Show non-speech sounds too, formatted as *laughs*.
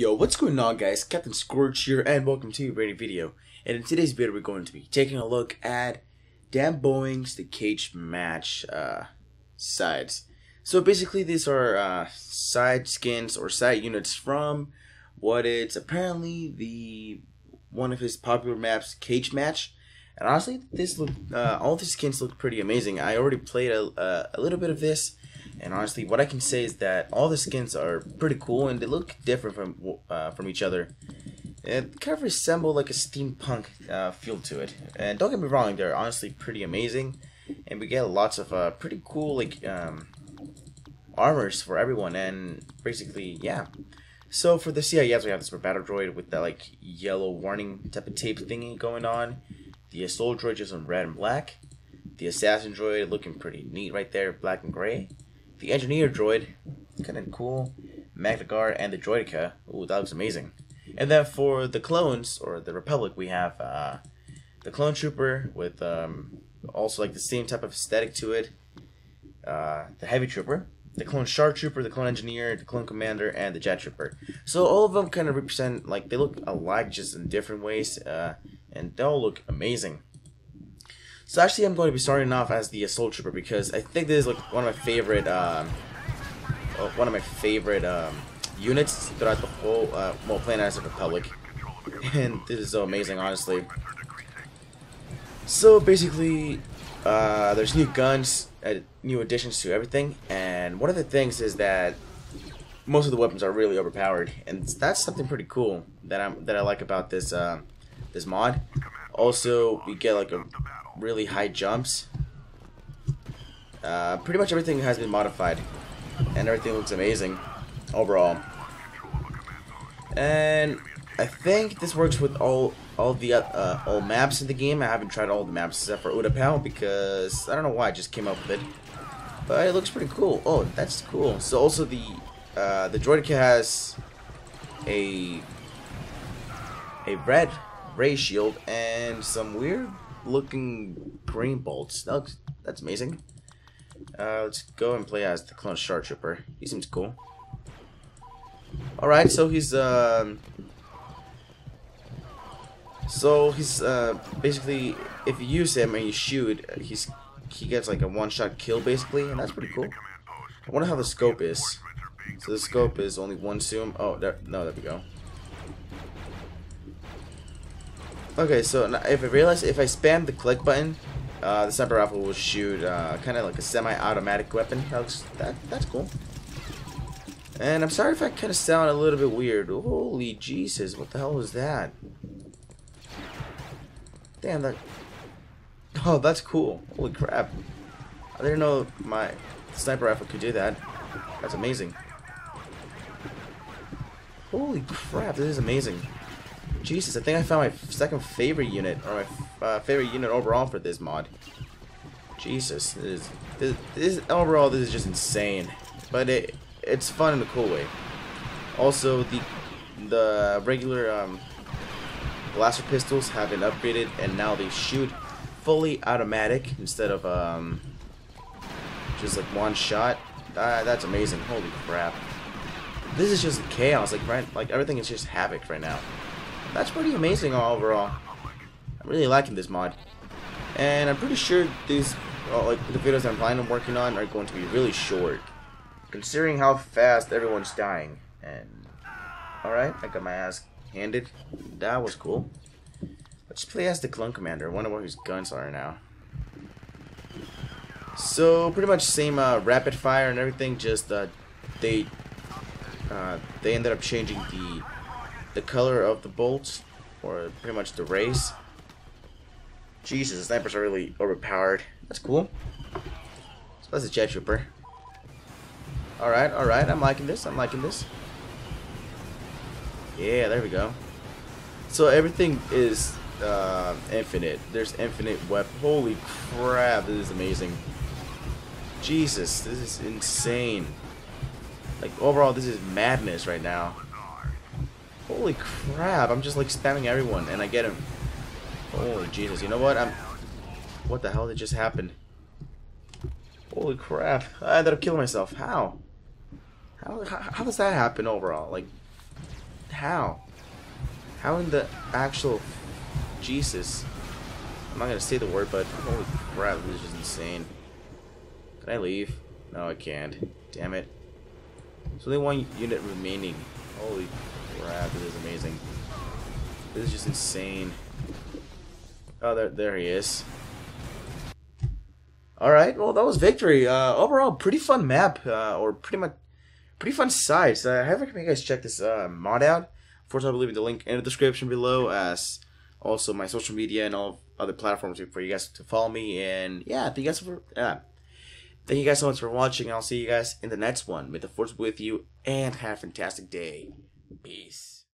Yo, what's going on guys? Captain Scorch here and welcome to a new video. And in today's video we're going to be taking a look at Dann Boeing's The Cage Match uh, sides. So basically these are uh, side skins or side units from what is apparently the one of his popular maps, Cage Match. And honestly, this look, uh, all these skins look pretty amazing. I already played a, a, a little bit of this, and honestly, what I can say is that all the skins are pretty cool and they look different from uh, from each other. It kind of resemble like a steampunk uh, feel to it. And don't get me wrong, they're honestly pretty amazing, and we get lots of uh, pretty cool like um, armors for everyone. And basically, yeah. So for the CIS, we have this for battle droid with that like yellow warning type of tape thingy going on. The assault droid just in red and black. The assassin droid looking pretty neat right there, black and gray. The engineer droid, kind of cool. Magna Guard and the Droideka. Ooh, that looks amazing. And then for the clones, or the Republic, we have uh, the Clone Trooper with um, also like the same type of aesthetic to it. Uh, the Heavy Trooper, the Clone Star Trooper, the Clone Engineer, the Clone Commander, and the Jet Trooper. So all of them kind of represent, like, they look alike just in different ways. Uh, and they all look amazing. So actually, I'm going to be starting off as the Assault Trooper because I think this is like one of my favorite, um, one of my favorite um, units throughout the whole, uh, well, playing as a Republic, *laughs* and this is so amazing, honestly. So basically, uh, there's new guns, uh, new additions to everything, and one of the things is that most of the weapons are really overpowered, and that's something pretty cool that I'm that I like about this. Uh, this mod. Also, we get like a really high jumps. Uh, pretty much everything has been modified, and everything looks amazing overall. And I think this works with all all the uh, all maps in the game. I haven't tried all the maps except for Utapau because I don't know why I just came up with it, but it looks pretty cool. Oh, that's cool. So also the uh, the Droideka has a a red ray shield and some weird looking green bolts. That that's amazing. Uh, let's go and play as the clone Star Trooper. He seems cool. Alright, so he's um so he's uh basically if you use him and you shoot, he's he gets like a one-shot kill basically, and that's pretty cool. I wonder how the scope is. So the scope is only one zoom. Oh, there, no, there we go. Okay, so if I realize if I spam the click button, uh, the sniper rifle will shoot uh, kind of like a semi-automatic weapon. That looks, that that's cool. And I'm sorry if I kind of sound a little bit weird. Holy Jesus, what the hell was that? Damn that. Oh, that's cool. Holy crap! I didn't know my sniper rifle could do that. That's amazing. Holy crap! This is amazing. Jesus, I think I found my second favorite unit, or my uh, favorite unit overall for this mod. Jesus, this is, this, this, overall this is just insane, but it it's fun in a cool way. Also, the the regular um, blaster pistols have been upgraded, and now they shoot fully automatic instead of um, just like one shot. Uh, that's amazing! Holy crap! This is just chaos. Like right, like everything is just havoc right now that's pretty amazing overall. I'm really liking this mod. And I'm pretty sure these, well, like the videos I'm planning on working on are going to be really short. Considering how fast everyone's dying. And, alright, I got my ass handed. That was cool. Let's play as the Clone Commander. I wonder what his guns are now. So, pretty much same uh, rapid fire and everything, just uh, they uh, they ended up changing the the color of the bolts, or pretty much the race. Jesus, the snipers are really overpowered. That's cool. So that's a jet trooper. Alright, alright, I'm liking this, I'm liking this. Yeah, there we go. So everything is uh, infinite. There's infinite weapon. Holy crap, this is amazing. Jesus, this is insane. Like, overall, this is madness right now. Holy crap, I'm just like spamming everyone and I get him. Holy Jesus, you know what? I'm... What the hell did just happen? Holy crap. I ended up killing myself. How? How, how, how does that happen overall? Like, how? How in the actual Jesus? I'm not gonna say the word, but holy crap, this is insane. Can I leave? No, I can't. Damn it. So only one unit remaining. Holy this is amazing. This is just insane. Oh, there, there he is. All right, well, that was victory. Uh, overall, pretty fun map, uh, or pretty much pretty fun size. Uh, I recommend you guys check this uh, mod out. Of course, I'll be leaving the link in the description below, as also my social media and all other platforms for you guys to follow me. And yeah, thank you guys for uh, thank you guys so much for watching. I'll see you guys in the next one. May the force be with you, and have a fantastic day. Peace.